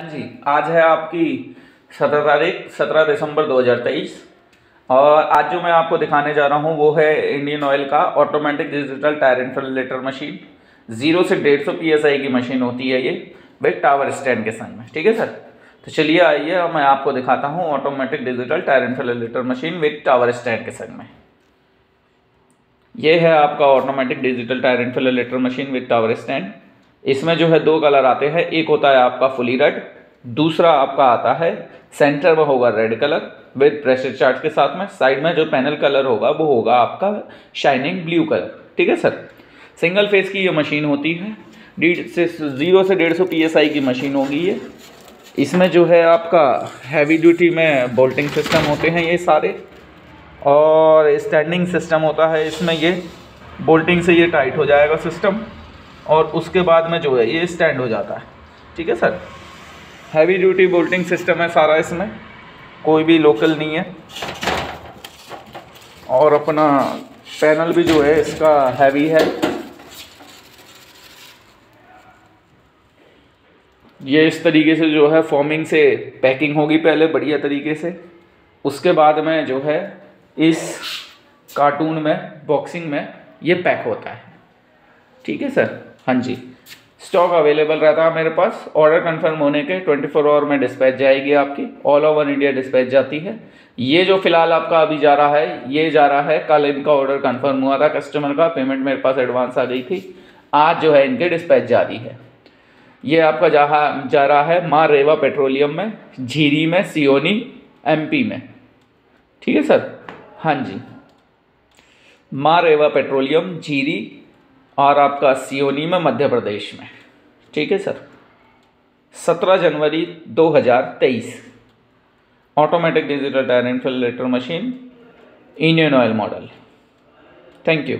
हाँ जी, आज है आपकी सत्रह तारीख, सत्रह दिसंबर 2023 और आज जो मैं आपको दिखाने जा रहा हूँ, वो है इंडियन ऑयल का automatic digital tyre inflator machine zero से डेढ़ सौ पीएसआई की मशीन होती है ये विथ टावर स्टैंड के संग में। ठीक है सर तो चलिए आइए और मैं आपको दिखाता हूँ automatic digital tyre inflator machine with tower stand के संग में। ये है आपका automatic digital tyre inflator machine with tower stand इसमें जो है दो कलर आते हैं, एक होता है आपका फुली रेड, दूसरा आपका आता है सेंटर में होगा red colour, with pressure chart के साथ में, साइड में जो पैनल कलर होगा, वो होगा आपका शाइनिंग ब्लू कलर ठीक है सर? सिंगल फेस की ये मशीन होती है डीड से ज़ीरो से डेढ़ सौ पी की मशीन होगी ये। इसमें जो है आपका हैवी ड्यूटी में बोल्टिंग सिस्टम होते हैं ये सारे, और स्टैंडिंग सिस्टम होता है इसमें ये बोल्टिंग से ये टाइट हो जाएगा सिस्टम और उसके बाद में जो है, ये स्टैंड हो जाता है। ठीक है sir heavy duty bolting system है सारा इसमें। कोई भी लोकल नहीं है। और अपना पैनल भी जो है, इसका हैवी है। ये इस तरीके से जो है फॉर्मिंग से पैकिंग होगी पहले, बढ़िया तरीके से। उसके बाद में जो है, इस कार्टून में बॉक्सिंग में ये पैक होता है। ठीक है सर हाँ जी। स्टॉक अवेलेबल रहता है मेरे पास। ऑर्डर कंफर्म होने के 24 फोर आवर में डिस्पैच जाएगी आपकी। ऑल ओवर इंडिया डिस्पैच जाती है। ये जो फ़िलहाल आपका अभी जा रहा है, ये जा रहा है, कल इनका ऑर्डर कंफर्म हुआ था कस्टमर का। पेमेंट मेरे पास एडवांस आ गई थी। आज जो है इनके डिस्पैच जारी है। ये आपका जहाँ जा रहा है माँ रेवा पेट्रोलियम में, झीरी में, सियोनी एमपी में। ठीक है सर? हाँ जी। माँ रेवा पेट्रोलियम, झीरी और आपका सियोनी में मध्य प्रदेश में। ठीक है सर? सत्रह जनवरी 2023 automatic digital tyre inflator machine Indian Oil model thank you